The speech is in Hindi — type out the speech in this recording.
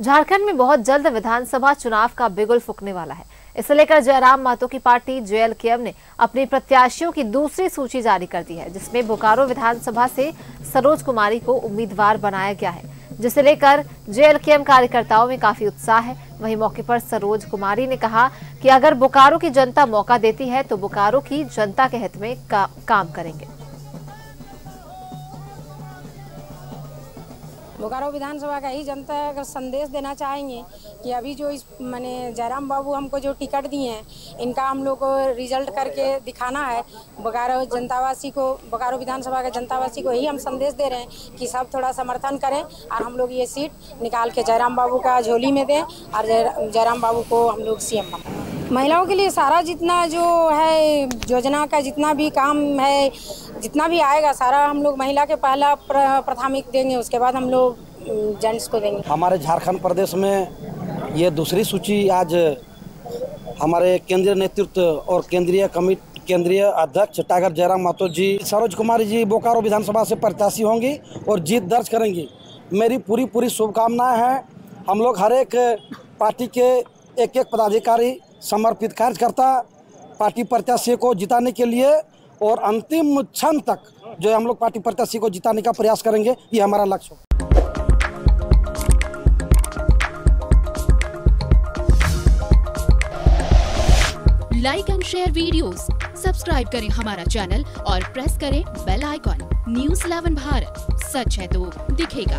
झारखंड में बहुत जल्द विधानसभा चुनाव का बिगुल फूकने वाला है। इसे लेकर जयराम महतो की पार्टी जेएल जेएलकेएम ने अपनी प्रत्याशियों की दूसरी सूची जारी कर दी है जिसमें बोकारो विधानसभा से सरोज कुमारी को उम्मीदवार बनाया गया है जिसे लेकर जेएलकेएम कार्यकर्ताओं में काफ़ी उत्साह है। वहीं मौके पर सरोज कुमारी ने कहा कि अगर बोकारो की जनता मौका देती है तो बोकारो की जनता के हित में का, काम करेंगे। बोकारो विधानसभा का ही जनता अगर संदेश देना चाहेंगे कि अभी जो इस, मैंने जयराम बाबू हमको जो टिकट दिए हैं, इनका हम लोग को रिज़ल्ट करके दिखाना है। बोकारो जनतावासी को, बोकारो विधानसभा के जनतावासी को ही हम संदेश दे रहे हैं कि सब थोड़ा समर्थन करें और हम लोग ये सीट निकाल के जयराम बाबू का झोली में दें और जयराम बाबू को हम लोग सी एम महिलाओं के लिए सारा जितना जो है, योजना का जितना भी काम है, जितना भी आएगा, सारा हम लोग महिला के पहला प्राथमिक देंगे, उसके बाद हम लोग जेंट्स को देंगे। हमारे झारखंड प्रदेश में ये दूसरी सूची आज हमारे केंद्रीय नेतृत्व और केंद्रीय कमिटी, केंद्रीय अध्यक्ष टाइगर जयराम महतो जी, सरोज कुमारी जी बोकारो विधानसभा से प्रत्याशी होंगी और जीत दर्ज करेंगी। मेरी पूरी पूरी शुभकामनाएँ हैं। हम लोग हर एक पार्टी के एक एक पदाधिकारी समर्पित कार्यकर्ता पार्टी प्रत्याशी को जिताने के लिए और अंतिम क्षण तक जो हम लोग पार्टी प्रत्याशी को जिताने का प्रयास करेंगे ये हमारा लक्ष्य हो। Like and share videos, subscribe करें हमारा चैनल और प्रेस करें बेल आइकॉन न्यूज़ 11 भारत सच है तो दिखेगा।